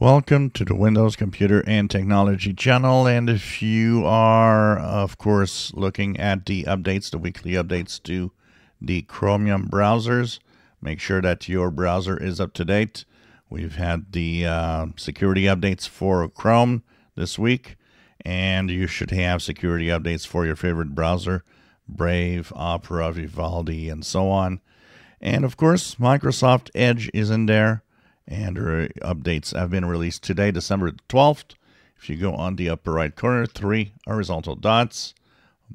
Welcome to the Windows Computer and Technology channel. And if you are, of course, looking at the updates, the weekly updates to the Chromium browsers, make sure that your browser is up to date. We've had the uh, security updates for Chrome this week, and you should have security updates for your favorite browser Brave, Opera, Vivaldi, and so on. And of course, Microsoft Edge is in there and updates have been released today, December 12th. If you go on the upper right corner, three horizontal dots,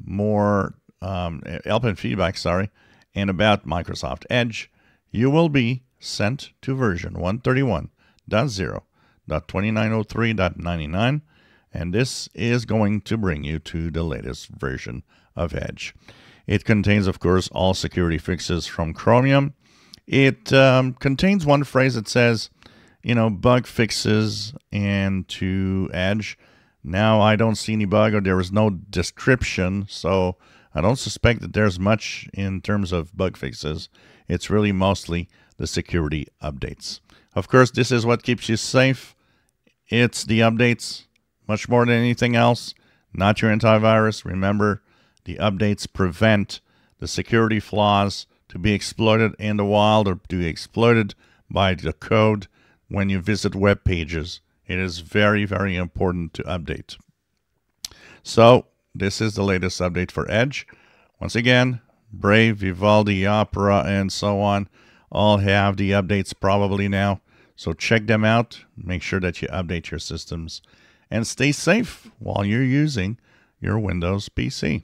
more um, help and feedback, sorry, and about Microsoft Edge, you will be sent to version 131.0.2903.99, and this is going to bring you to the latest version of Edge. It contains, of course, all security fixes from Chromium it um, contains one phrase that says, you know, bug fixes and to Edge. Now I don't see any bug or there is no description, so I don't suspect that there's much in terms of bug fixes. It's really mostly the security updates. Of course, this is what keeps you safe. It's the updates, much more than anything else, not your antivirus. Remember, the updates prevent the security flaws to be exploited in the wild or to be exploited by the code when you visit web pages. It is very, very important to update. So, this is the latest update for Edge. Once again, Brave, Vivaldi, Opera, and so on all have the updates probably now. So check them out. Make sure that you update your systems and stay safe while you're using your Windows PC.